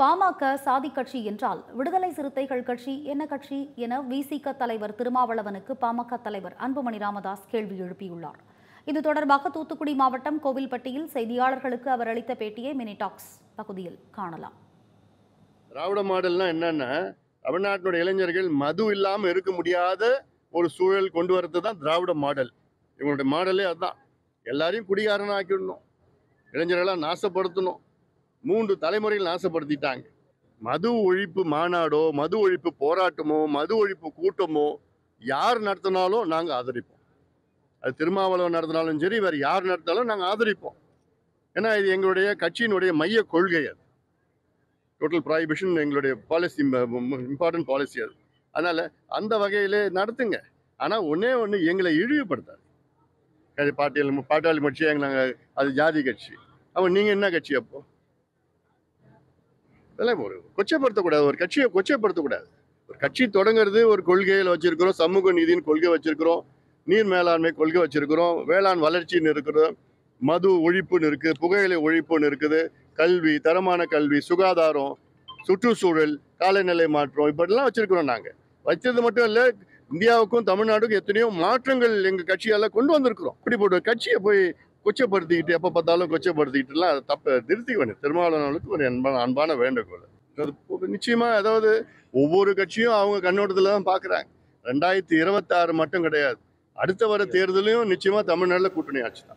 பாமக சாதி கட்சி என்றால் விடுதலை சிறுத்தைகள் கட்சி என்ன கட்சி என விசிக தலைவர் திருமாவளவனுக்கு பாமக தலைவர் அன்புமணி ராமதாஸ் கேள்வி எழுப்பியுள்ளார். இது தொடர்பாக தூத்துக்குடி மாவட்டம் கோவில்பட்டியில் செய்தியாளர்களுக்கு அவர் அளித்த பேட்டியை மினி டாக்ஸ் பகுதியில் காணலாம். திராவிட மாடல்னா என்னன்னா தமிழ்நாட்டினுடைய இளைஞர்கள் மது இல்லாமல் இருக்க முடியாத ஒரு சூழல் கொண்டு வரது தான் திராவிட மாடல். இவங்களுடைய மாடலே அதுதான் எல்லாரையும் குடிகாரன் ஆக்கிடணும் இளைஞர்களெல்லாம் நாசப்படுத்தணும். மூன்று தலைமுறைகள் நாசப்படுத்திட்டாங்க. மது ஒழிப்பு மாநாடோ மது ஒழிப்பு போராட்டமோ மது ஒழிப்பு கூட்டமோ யார் நடத்தினாலும் நாங்கள் ஆதரிப்போம். அது திருமாவளவன் நடத்தினாலும் சரி வேறு யார் நடத்தினாலும் நாங்கள் ஆதரிப்போம். ஏன்னா இது எங்களுடைய கட்சியினுடைய மைய கொள்கை அது. டோட்டல் ப்ராஹிபிஷன் எங்களுடைய பாலிசி இம்பார்ட்டன்ட் பாலிசி அது. அதனால் அந்த வகையிலே நடத்துங்க. ஆனால் ஒன்றே ஒன்று எங்களை இழிவுபடுத்தாது. அது பாட்டியல் பாட்டாளி கட்சி எங்களை நாங்கள் அது ஜாதி கட்சி. அப்போ நீங்கள் என்ன கட்சி அப்போது அதெல்லாம் ஒரு கொச்சைப்படுத்தக்கூடாது. ஒரு கட்சியை கொச்சைப்படுத்தக்கூடாது. ஒரு கட்சி தொடங்குறது ஒரு கொள்கையில் வச்சிருக்கிறோம். சமூக நீதினு கொள்கை வச்சிருக்கிறோம். நீர் மேலாண்மை கொள்கை வச்சிருக்கிறோம். வேளாண் வளர்ச்சின்னு இருக்கிறோம் மது ஒழிப்புன்னு இருக்குது. புகையிலை ஒழிப்புன்னு இருக்குது. கல்வி தரமான கல்வி சுகாதாரம் சுற்றுச்சூழல் காலநிலை மாற்றம் இப்படிலாம் வச்சிருக்கிறோம் நாங்கள் வச்சது மட்டும் இல்லை இந்தியாவுக்கும் தமிழ்நாடுக்கும் எத்தனையோ மாற்றங்கள் எங்கள் கட்சியால் கொண்டு வந்திருக்கிறோம். இப்படிப்பட்ட கட்சியை போய் கொச்சைப்படுத்திக்கிட்டு எப்போ பார்த்தாலும் கொச்சைப்படுத்திக்கிட்டுலாம் அது தப்பை. நிறுத்திக்க வேண்டும் திருமாவளவனுக்கு ஒரு அன்பான அன்பான வேண்டுகோள். அது போ- நிச்சயமா அதாவது ஒவ்வொரு கட்சியும் அவங்க கண்ணோட்டத்தில் தான் பார்க்குறாங்க ரெண்டாயிரத்தி இருபத்தாறு மட்டும் கிடையாது. அடுத்த வர தேர்தலையும் நிச்சயமா தமிழ்நாட்டில் கூட்டணி ஆட்சி தான்